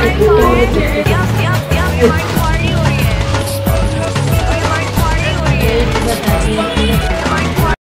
Yup, yup, yup.